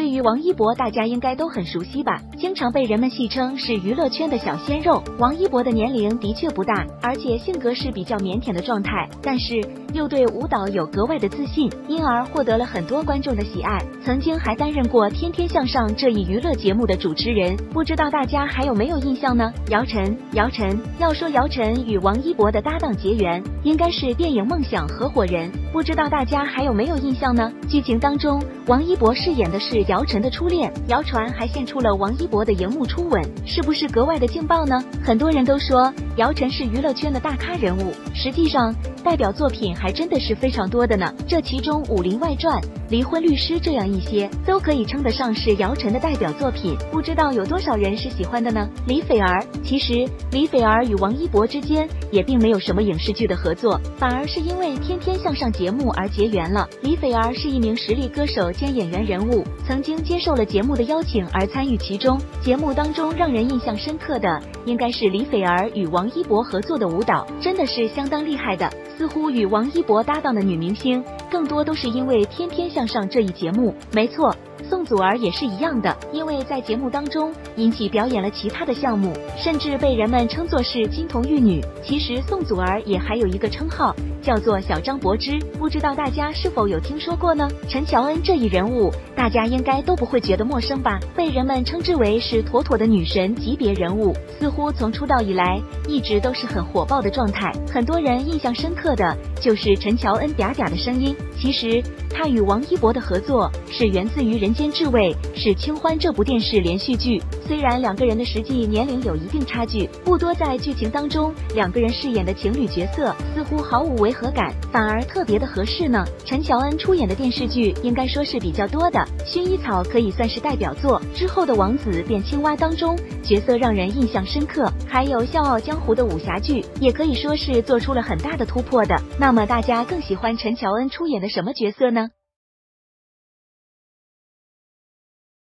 对于王一博，大家应该都很熟悉吧？经常被人们戏称是娱乐圈的小鲜肉。王一博的年龄的确不大，而且性格是比较腼腆的状态，但是又对舞蹈有格外的自信，因而获得了很多观众的喜爱。曾经还担任过《天天向上》这一娱乐节目的主持人，不知道大家还有没有印象呢？姚晨，姚晨，要说姚晨与王一博的搭档结缘，应该是电影《梦想合伙人》，不知道大家还有没有印象呢？剧情当中，王一博饰演的是姚姚晨的初恋，谣传还献出了王一博的荧幕初吻，是不是格外的劲爆呢？很多人都说姚晨是娱乐圈的大咖人物，实际上代表作品还真的是非常多的呢。这其中《武林外传》《离婚律师》这样一些，都可以称得上是姚晨的代表作品。不知道有多少人是喜欢的呢？李菲儿，其实李菲儿与王一博之间也并没有什么影视剧的合作，反而是因为《天天向上》节目而结缘了。李菲儿是一名实力歌手兼演员人物，曾经接受了节目的邀请而参与其中。节目当中让人印象深刻的，应该是李菲儿与王一博合作的舞蹈，真的是相当厉害的。似乎与王一博搭档的女明星，更多都是因为《天天向上》这一节目。没错。宋祖儿也是一样的，因为在节目当中引起表演了其他的项目，甚至被人们称作是金童玉女。其实宋祖儿也还有一个称号，叫做小张柏芝，不知道大家是否有听说过呢？陈乔恩这一人物，大家应该都不会觉得陌生吧？被人们称之为是妥妥的女神级别人物，似乎从出道以来一直都是很火爆的状态。很多人印象深刻的就是陈乔恩嗲嗲的声音。其实她与王一博的合作是源自于《人间至味》是清欢这部电视连续剧。虽然两个人的实际年龄有一定差距，不多在剧情当中，两个人饰演的情侣角色似乎毫无违和感，反而特别的合适呢。陈乔恩出演的电视剧应该说是比较多的，《薰衣草》可以算是代表作，之后的《王子变青蛙》当中角色让人印象深刻，还有《笑傲江湖》的武侠剧也可以说是做出了很大的突破的。那么大家更喜欢陈乔恩出演的什么角色呢？